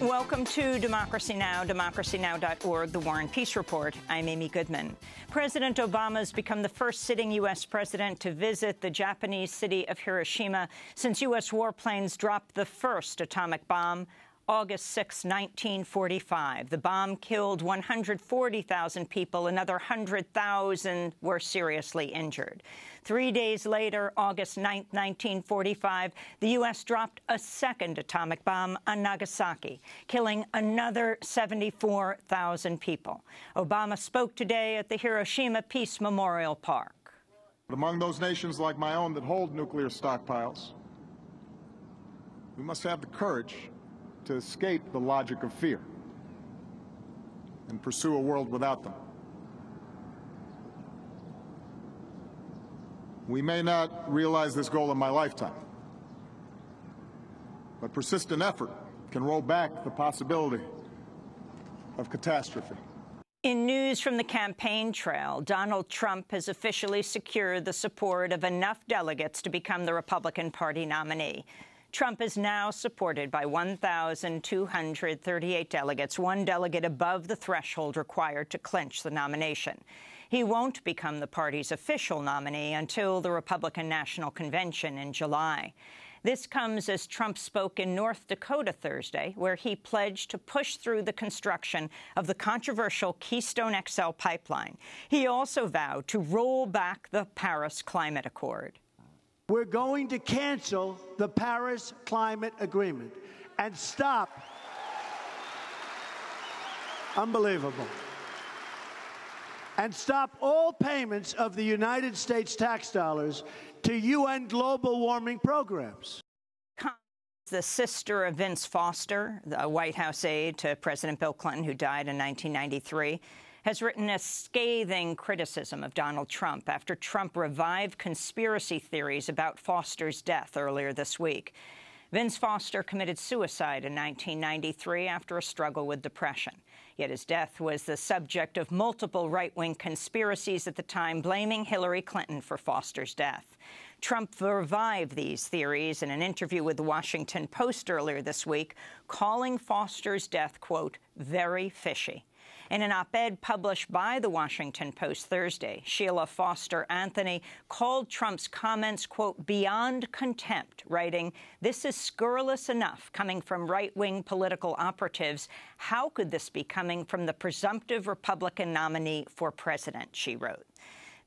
Welcome to Democracy Now!, democracynow.org, The War and Peace Report. I'm Amy Goodman. President Obama has become the first sitting U.S. president to visit the Japanese city of Hiroshima since U.S. warplanes dropped the first atomic bomb August 6, 1945. The bomb killed 140,000 people. Another 100,000 were seriously injured. Three days later, August 9, 1945, the U.S. dropped a second atomic bomb on Nagasaki, killing another 74,000 people. Obama spoke today at the Hiroshima Peace Memorial Park. Among those nations like my own that hold nuclear stockpiles, we must have the courage to escape the logic of fear and pursue a world without them. We may not realize this goal in my lifetime, but persistent effort can roll back the possibility of catastrophe. In news from the campaign trail, Donald Trump has officially secured the support of enough delegates to become the Republican Party nominee. Trump is now supported by 1,238 delegates, one delegate above the threshold required to clinch the nomination. He won't become the party's official nominee until the Republican National Convention in July. This comes as Trump spoke in North Dakota Thursday, where he pledged to push through the construction of the controversial Keystone XL pipeline. He also vowed to roll back the Paris Climate Accord. We're going to cancel the Paris Climate Agreement and stop. Unbelievable. And stop all payments of the United States tax dollars to UN global warming programs. The sister of Vince Foster, the White House aide to President Bill Clinton, who died in 1993, has written a scathing criticism of Donald Trump after Trump revived conspiracy theories about Foster's death earlier this week. Vince Foster committed suicide in 1993 after a struggle with depression. Yet his death was the subject of multiple right-wing conspiracies at the time, blaming Hillary Clinton for Foster's death. Trump revived these theories in an interview with the Washington Post earlier this week, calling Foster's death, quote, very fishy. In an op-ed published by The Washington Post Thursday, Sheila Foster Anthony called Trump's comments, quote, beyond contempt, writing, this is scurrilous enough coming from right-wing political operatives. How could this be coming from the presumptive Republican nominee for president, she wrote.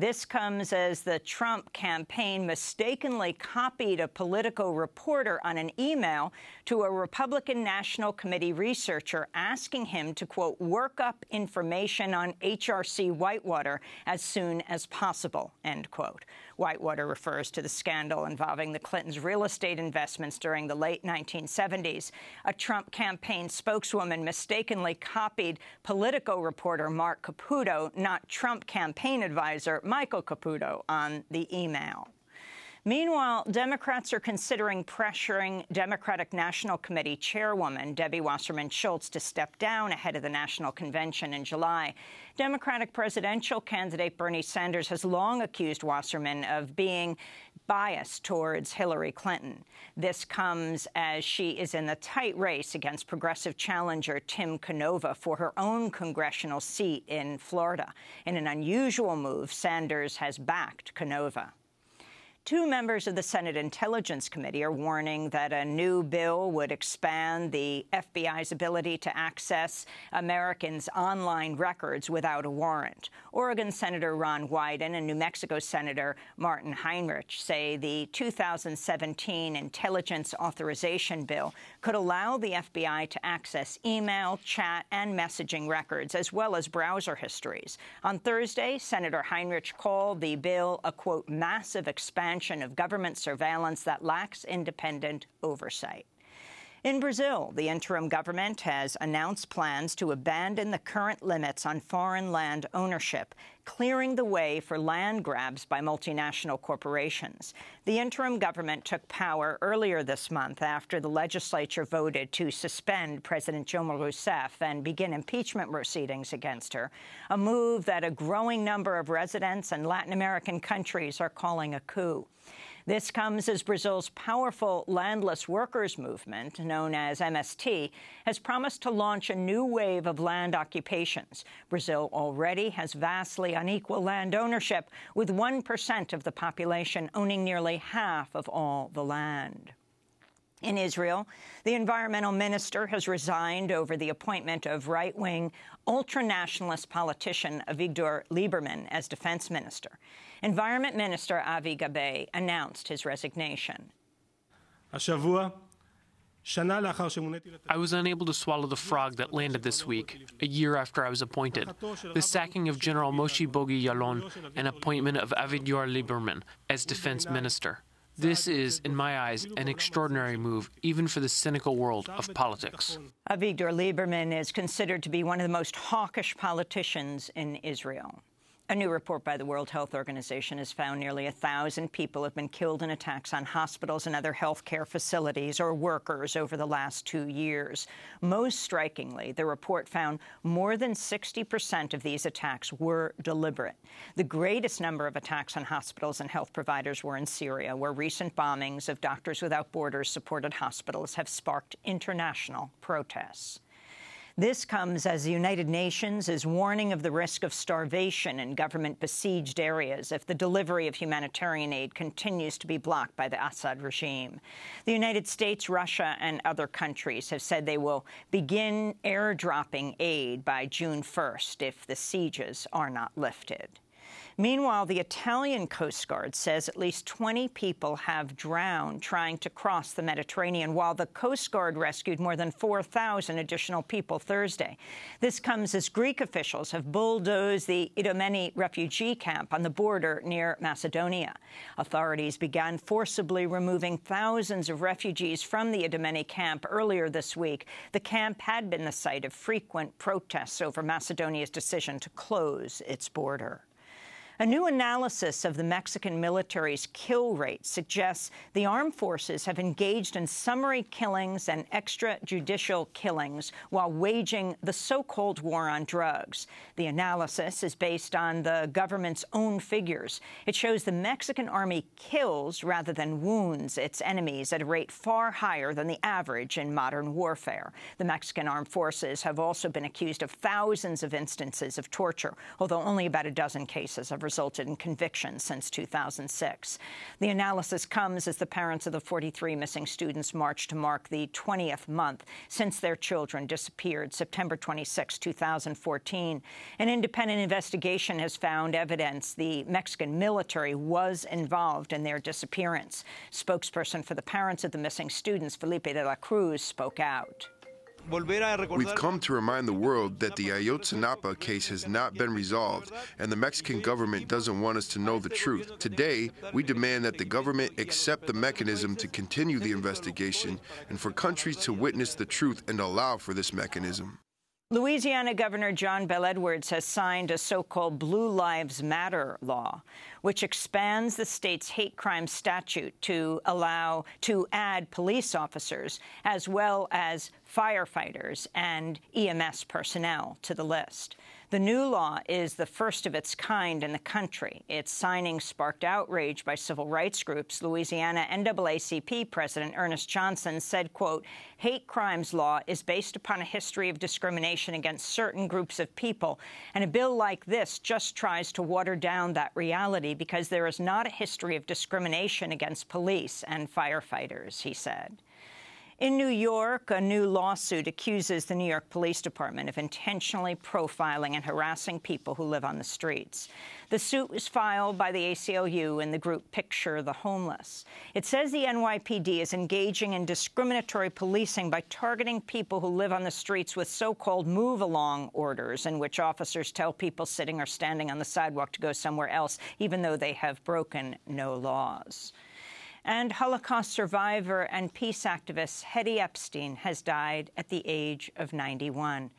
This comes as the Trump campaign mistakenly copied a Politico reporter on an email to a Republican National Committee researcher asking him to, quote, work up information on HRC Whitewater as soon as possible, end quote. Whitewater refers to the scandal involving the Clintons' real estate investments during the late 1970s. A Trump campaign spokeswoman mistakenly copied Politico reporter Marc Caputo, not Trump campaign advisor Michael Caputo, on the email. Meanwhile, Democrats are considering pressuring Democratic National Committee chairwoman Debbie Wasserman Schultz to step down ahead of the national convention in July. Democratic presidential candidate Bernie Sanders has long accused Wasserman of being biased towards Hillary Clinton. This comes as she is in the tight race against progressive challenger Tim Canova for her own congressional seat in Florida. In an unusual move, Sanders has backed Canova. Two members of the Senate Intelligence Committee are warning that a new bill would expand the FBI's ability to access Americans' online records without a warrant. Oregon Senator Ron Wyden and New Mexico Senator Martin Heinrich say the 2017 Intelligence Authorization Bill could allow the FBI to access email, chat, and messaging records, as well as browser histories. On Thursday, Senator Heinrich called the bill a, quote, massive expansion of government surveillance that lacks independent oversight. In Brazil, the interim government has announced plans to abandon the current limits on foreign land ownership, clearing the way for land grabs by multinational corporations. The interim government took power earlier this month after the legislature voted to suspend President Dilma Rousseff and begin impeachment proceedings against her, a move that a growing number of residents and Latin American countries are calling a coup. This comes as Brazil's powerful landless workers movement, known as MST, has promised to launch a new wave of land occupations. Brazil already has vastly unequal land ownership, with 1% of the population owning nearly half of all the land. In Israel, the environmental minister has resigned over the appointment of right-wing, ultra-nationalist politician Avigdor Liberman as defense minister. Environment Minister Avi Gabbay announced his resignation. I was unable to swallow the frog that landed this week, a year after I was appointed. The sacking of General Moshe Bogi Yalon and appointment of Avigdor Liberman as defense minister. This is, in my eyes, an extraordinary move, even for the cynical world of politics. Avigdor Liberman is considered to be one of the most hawkish politicians in Israel. A new report by the World Health Organization has found nearly a thousand people have been killed in attacks on hospitals and other health care facilities or workers over the last two years. Most strikingly, the report found more than 60 percent of these attacks were deliberate. The greatest number of attacks on hospitals and health providers were in Syria, where recent bombings of Doctors Without Borders-supported hospitals have sparked international protests. This comes as the United Nations is warning of the risk of starvation in government-besieged areas if the delivery of humanitarian aid continues to be blocked by the Assad regime. The United States, Russia and other countries have said they will begin airdropping aid by June 1st if the sieges are not lifted. Meanwhile, the Italian Coast Guard says at least 20 people have drowned trying to cross the Mediterranean, while the Coast Guard rescued more than 4,000 additional people Thursday. This comes as Greek officials have bulldozed the Idomeni refugee camp on the border near Macedonia. Authorities began forcibly removing thousands of refugees from the Idomeni camp earlier this week. The camp had been the site of frequent protests over Macedonia's decision to close its border. A new analysis of the Mexican military's kill rate suggests the armed forces have engaged in summary killings and extrajudicial killings while waging the so-called war on drugs. The analysis is based on the government's own figures. It shows the Mexican army kills rather than wounds its enemies at a rate far higher than the average in modern warfare. The Mexican armed forces have also been accused of thousands of instances of torture, although only about a dozen cases have resulted in convictions since 2006. The analysis comes as the parents of the 43 missing students march to mark the 20th month since their children disappeared September 26, 2014. An independent investigation has found evidence the Mexican military was involved in their disappearance. Spokesperson for the parents of the missing students, Felipe de la Cruz, spoke out. We've come to remind the world that the Ayotzinapa case has not been resolved, and the Mexican government doesn't want us to know the truth. Today, we demand that the government accept the mechanism to continue the investigation and for countries to witness the truth and allow for this mechanism. Louisiana Governor John Bel Edwards has signed a so-called Blue Lives Matter law, which expands the state's hate crime statute to allow to add police officers as well as firefighters and EMS personnel to the list. The new law is the first of its kind in the country. Its signing sparked outrage by civil rights groups. Louisiana NAACP President Ernest Johnson said, quote, hate crimes law is based upon a history of discrimination against certain groups of people, and a bill like this just tries to water down that reality because there is not a history of discrimination against police and firefighters, he said. In New York, a new lawsuit accuses the New York Police Department of intentionally profiling and harassing people who live on the streets. The suit was filed by the ACLU and the group Picture the Homeless. It says the NYPD is engaging in discriminatory policing by targeting people who live on the streets with so-called move-along orders, in which officers tell people sitting or standing on the sidewalk to go somewhere else, even though they have broken no laws. And Holocaust survivor and peace activist Hedy Epstein has died at the age of 91.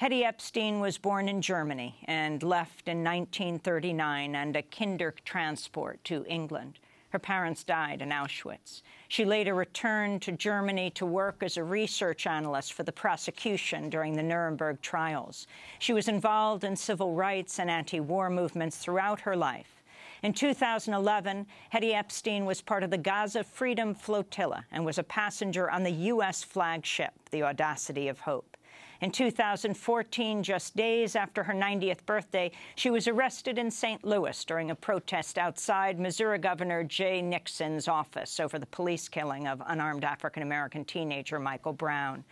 Hedy Epstein was born in Germany and left in 1939 and a kinder transport to England. Her parents died in Auschwitz. She later returned to Germany to work as a research analyst for the prosecution during the Nuremberg trials. She was involved in civil rights and anti-war movements throughout her life. In 2011, Hedy Epstein was part of the Gaza Freedom Flotilla and was a passenger on the U.S. flagship, the Audacity of Hope. In 2014, just days after her 90th birthday, she was arrested in St. Louis during a protest outside Missouri Governor Jay Nixon's office over the police killing of unarmed African-American teenager Michael Brown.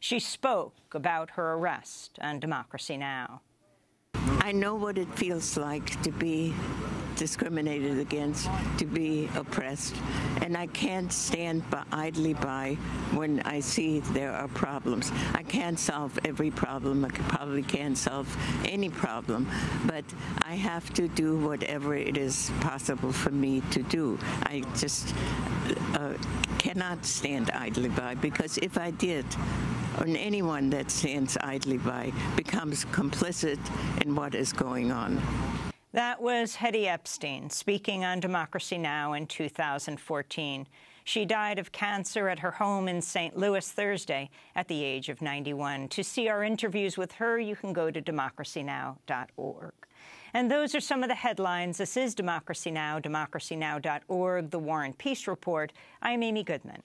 She spoke about her arrest on Democracy Now! I know what it feels like to be discriminated against, to be oppressed, and I can't stand by, idly by when I see there are problems. I can't solve every problem. I probably can't solve any problem, but I have to do whatever it is possible for me to do. I just uh, cannot stand idly by because if I did, and anyone that stands idly by becomes complicit in what is going on. That was Hedy Epstein speaking on Democracy Now! in 2014. She died of cancer at her home in St. Louis Thursday at the age of 91. To see our interviews with her, you can go to democracynow.org. And those are some of the headlines. This is Democracy Now!, democracynow.org, The War and Peace Report. I'm Amy Goodman.